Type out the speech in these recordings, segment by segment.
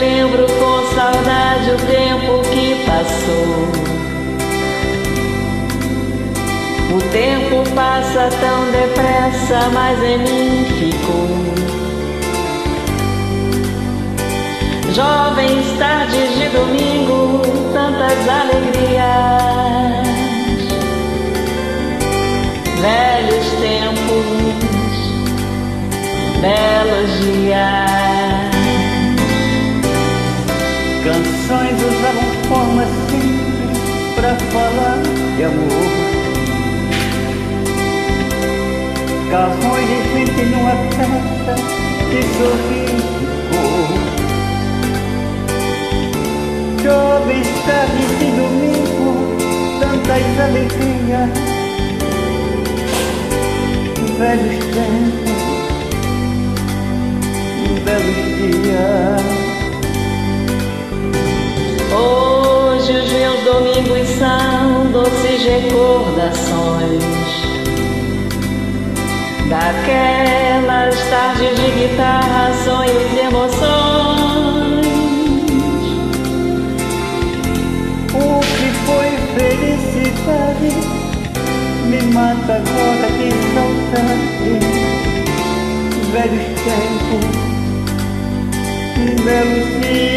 lembro com saudade o tempo que passou. O tempo passa tão depressa, mas em mim ficou. Jovens tardes de domingo, tantas alegrias. Velhos tempos, belos dias. Falar de amor. Garrões de gente numa festa de sorriso. Jovens tardes de domingo, tantas alegrias. Velhos tempos, doces recordações Daquelas tardes de guitarra, sonhos e emoções. O que foi felicidade me mata agora de saudade. Velhos tempos, belos dias.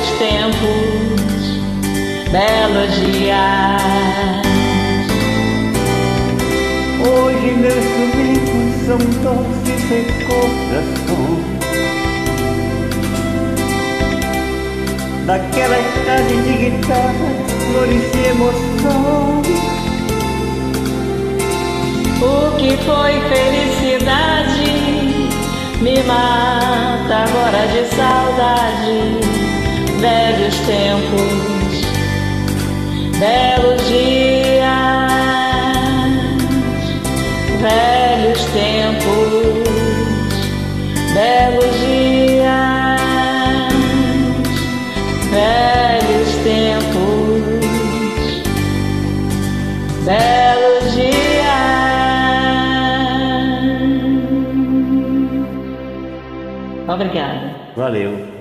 Velhos tempos, belos dias. Hoje meus domingos são doces recordações Daquelas tardes de guitarra, flores e emoção. O que foi felicidade me mata agora de saudade velhos tempos, belos dias, velhos tempos, belos dias, velhos tempos, belos dias. Obrigada. Valeu.